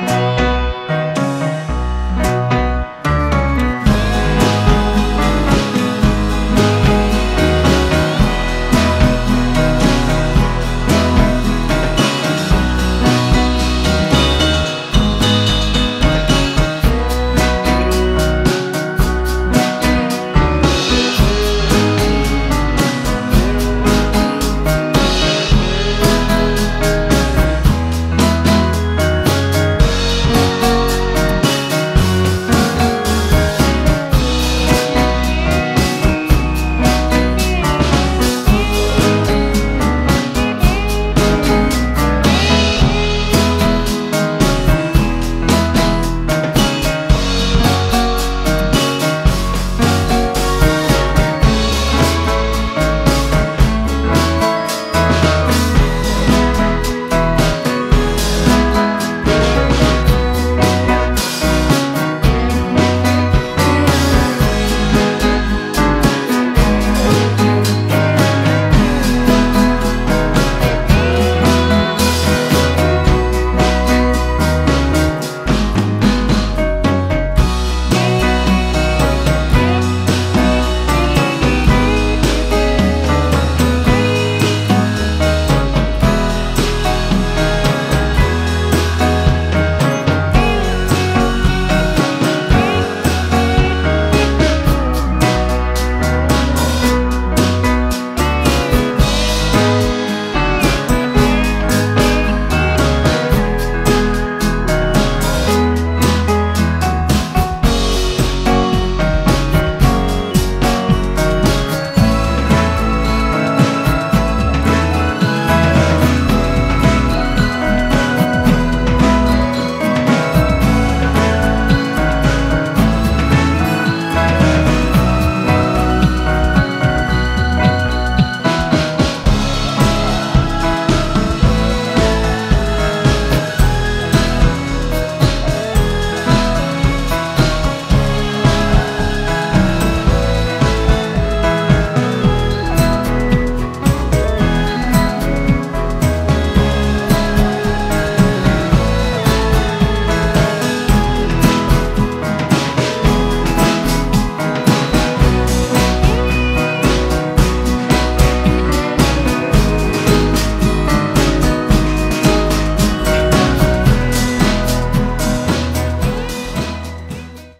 Música